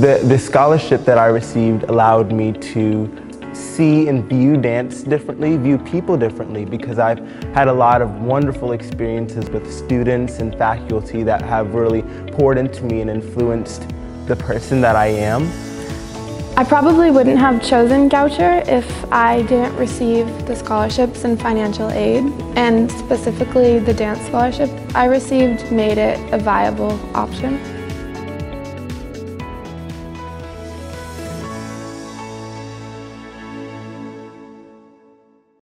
The, the scholarship that I received allowed me to see and view dance differently, view people differently, because I've had a lot of wonderful experiences with students and faculty that have really poured into me and influenced the person that I am. I probably wouldn't have chosen Goucher if I didn't receive the scholarships and financial aid, and specifically the dance scholarship I received made it a viable option.